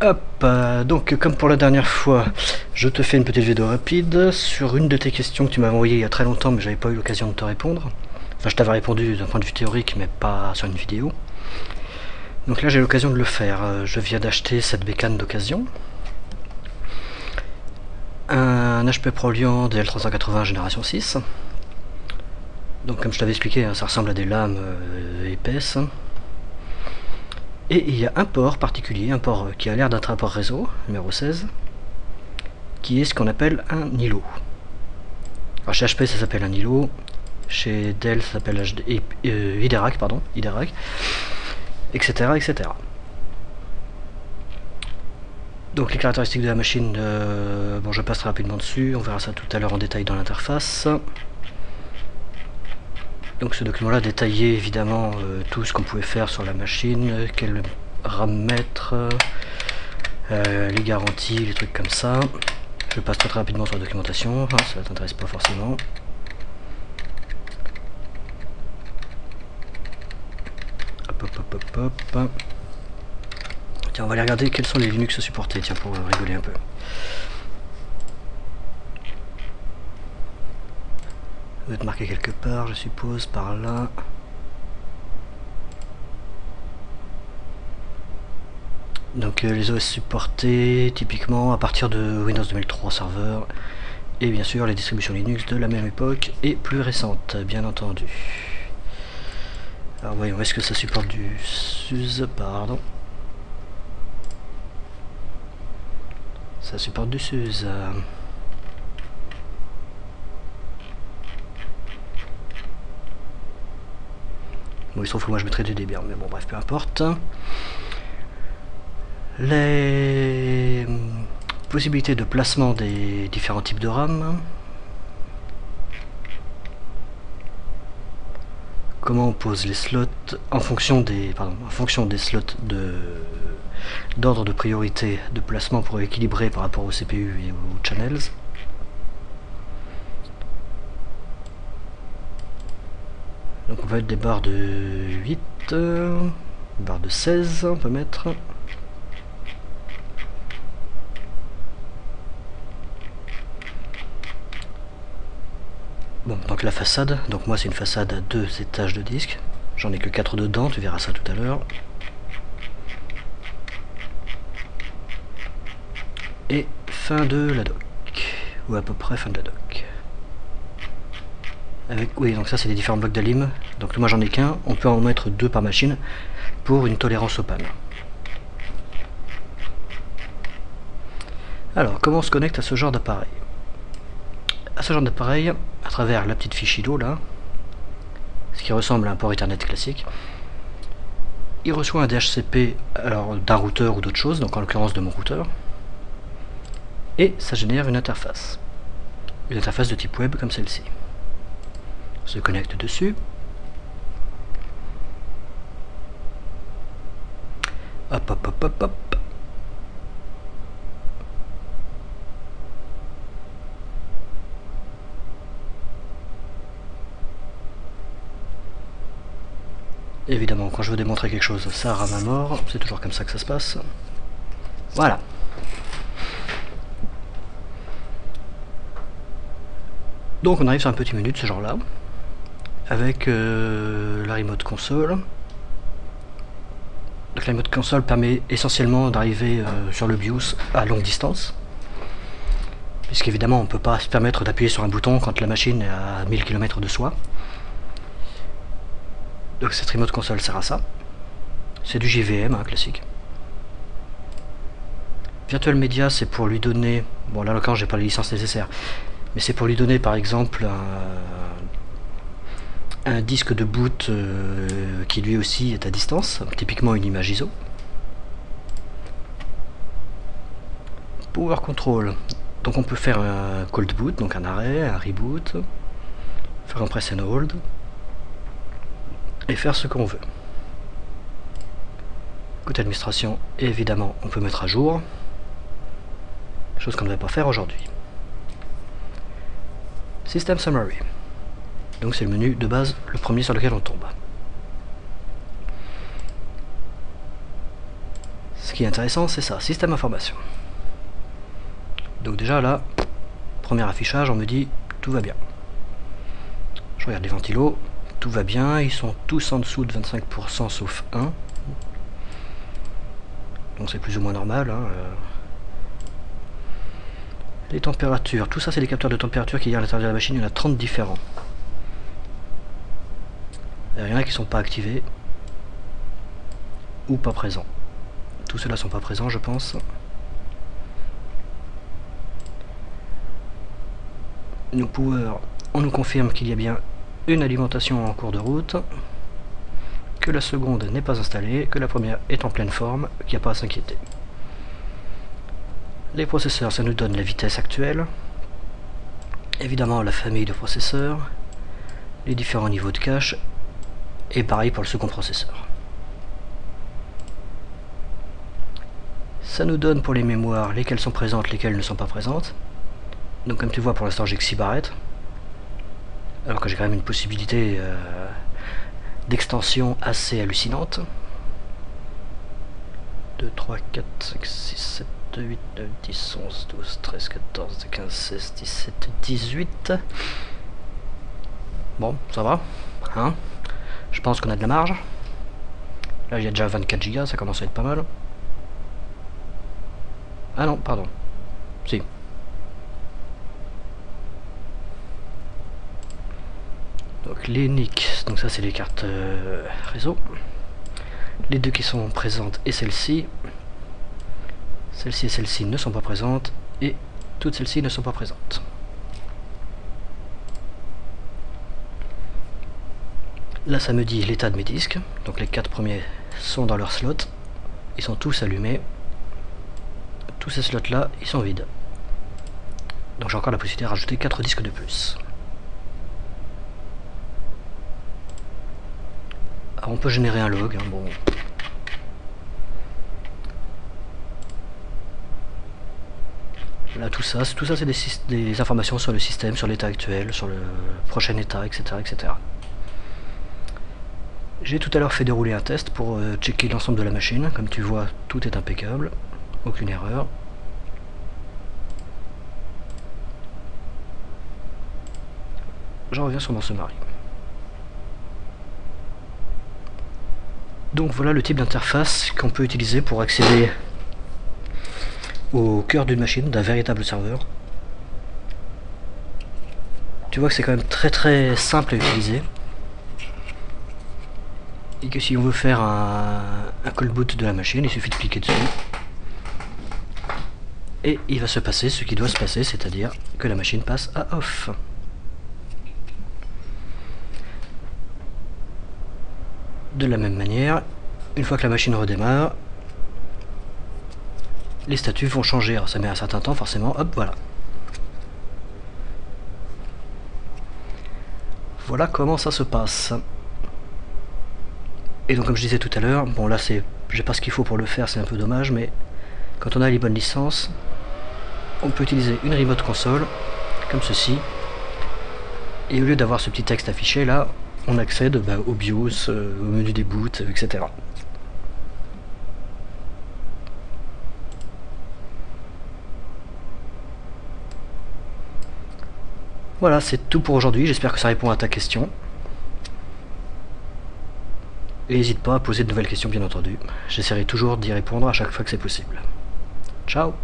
Hop, euh, donc comme pour la dernière fois, je te fais une petite vidéo rapide sur une de tes questions que tu m'avais envoyée il y a très longtemps mais j'avais pas eu l'occasion de te répondre. Enfin je t'avais répondu d'un point de vue théorique mais pas sur une vidéo. Donc là j'ai l'occasion de le faire. Euh, je viens d'acheter cette bécane d'occasion. Un HP ProLiant DL380 génération 6. Donc comme je t'avais expliqué, hein, ça ressemble à des lames euh, épaisses. Et il y a un port particulier, un port qui a l'air d'être un port réseau, numéro 16, qui est ce qu'on appelle un îlot. Alors chez HP ça s'appelle un îlot, chez Dell ça s'appelle euh, IDERAC, pardon, IDERAC, etc., etc. Donc les caractéristiques de la machine, euh, bon je passe rapidement dessus, on verra ça tout à l'heure en détail dans l'interface. Donc ce document-là détaillait évidemment euh, tout ce qu'on pouvait faire sur la machine, quel RAM mettre, euh, les garanties, les trucs comme ça. Je passe très, rapidement sur la documentation, hein, ça t'intéresse pas forcément. Hop hop hop hop hop. Tiens, on va aller regarder quels sont les Linux supportés, tiens, pour rigoler un peu. Doit être marqué quelque part, je suppose, par là. Donc euh, les OS supportés typiquement à partir de Windows 2003 serveur et bien sûr les distributions Linux de la même époque et plus récentes bien entendu. Alors voyons, est-ce que ça supporte du SUSE? Pardon. Ça supporte du SUSE. Il se trouve que moi je mettrais du débit, mais bon, bref, peu importe. Les possibilités de placement des différents types de RAM. Comment on pose les slots en fonction des, pardon, en fonction des slots d'ordre de priorité de placement pour équilibrer par rapport au CPU et aux channels. On va être des barres de 8, euh, barres de 16 on peut mettre. Bon, donc la façade, donc moi c'est une façade à deux étages de disque. J'en ai que 4 dedans, tu verras ça tout à l'heure. Et fin de la doc, ou à peu près fin de la doc oui, donc ça c'est les différents blocs d'alim. Donc moi j'en ai qu'un, on peut en mettre deux par machine pour une tolérance au panne. Alors, comment on se connecte à ce genre d'appareil? À ce genre d'appareil, à travers la petite fiche IDO là, ce qui ressemble à un port Ethernet classique, il reçoit un DHCP d'un routeur ou d'autre chose, donc en l'occurrence de mon routeur, et ça génère une interface. Une interface de type web comme celle-ci se connecte dessus. Hop, hop, hop, hop, hop. Évidemment, quand je veux démontrer quelque chose, ça rame à mort. C'est toujours comme ça que ça se passe. Voilà. Donc on arrive sur un petit menu de ce genre-là avec euh, la remote console. La remote console permet essentiellement d'arriver euh, sur le BIOS à longue distance. Puisqu'évidemment on ne peut pas se permettre d'appuyer sur un bouton quand la machine est à 1000 km de soi. Donc cette remote console sert à ça. C'est du JVM hein, classique. Virtual Media c'est pour lui donner, bon là encore j'ai pas les licences nécessaires, mais c'est pour lui donner par exemple un, un disque de boot euh, qui lui aussi est à distance, typiquement une image ISO. Power Control, donc on peut faire un cold boot, donc un arrêt, un reboot, faire un press and hold, et faire ce qu'on veut. Côté administration, évidemment, on peut mettre à jour, chose qu'on ne va pas faire aujourd'hui. System Summary. Donc c'est le menu de base, le premier sur lequel on tombe. Ce qui est intéressant, c'est ça, système information. Donc déjà là, premier affichage, on me dit tout va bien. Je regarde les ventilos, tout va bien, ils sont tous en dessous de 25% sauf un. Donc c'est plus ou moins normal. Hein, euh. Les températures, tout ça c'est des capteurs de température qui y à l'intérieur de la machine, il y en a 30 différents. Il y en a qui sont pas activés ou pas présents. Tous ceux-là sont pas présents je pense. Nous pouvons, on nous confirme qu'il y a bien une alimentation en cours de route, que la seconde n'est pas installée, que la première est en pleine forme, qu'il n'y a pas à s'inquiéter. Les processeurs, ça nous donne la vitesse actuelle, évidemment la famille de processeurs, les différents niveaux de cache, et pareil pour le second processeur. Ça nous donne pour les mémoires lesquelles sont présentes, lesquelles ne sont pas présentes. Donc comme tu vois pour l'instant j'ai que 6 barrettes. Alors que j'ai quand même une possibilité euh, d'extension assez hallucinante. 2, 3, 4, 5, 6, 7, 8, 9, 10, 11, 12, 13, 14, 15, 16, 17, 18. Bon, ça va. Hein? Je pense qu'on a de la marge. Là, il y a déjà 24 Go, ça commence à être pas mal. Ah non, pardon. Si. Donc les NIC, donc ça c'est les cartes euh, réseau. Les deux qui sont présentes et celle-ci. Celle-ci et celle-ci ne sont pas présentes. Et toutes celles-ci ne sont pas présentes. Là ça me dit l'état de mes disques. Donc les quatre premiers sont dans leur slot. Ils sont tous allumés. Tous ces slots là, ils sont vides. Donc j'ai encore la possibilité de rajouter 4 disques de plus. on peut générer un log. Hein, bon. Là, tout ça, tout ça c'est des, informations sur le système, sur l'état actuel, sur le prochain état, etc. etc. J'ai tout à l'heure fait dérouler un test pour euh, checker l'ensemble de la machine. Comme tu vois, tout est impeccable, aucune erreur. J'en reviens sur mon summary. Donc voilà le type d'interface qu'on peut utiliser pour accéder au cœur d'une machine, d'un véritable serveur. Tu vois que c'est quand même très très simple à utiliser. Et que si on veut faire un, un call boot de la machine, il suffit de cliquer dessus. Et il va se passer ce qui doit se passer, c'est-à-dire que la machine passe à off. De la même manière, une fois que la machine redémarre, les statuts vont changer. Alors ça met un certain temps forcément, hop, voilà. Voilà comment ça se passe. Et donc comme je disais tout à l'heure, bon là c'est, j'ai pas ce qu'il faut pour le faire, c'est un peu dommage, mais quand on a les bonnes licences, on peut utiliser une remote console, comme ceci, et au lieu d'avoir ce petit texte affiché là, on accède bah, au BIOS, euh, au menu des boots, etc. Voilà, c'est tout pour aujourd'hui. J'espère que ça répond à ta question. Et n'hésite pas à poser de nouvelles questions, bien entendu. J'essaierai toujours d'y répondre à chaque fois que c'est possible. Ciao